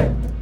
Amen.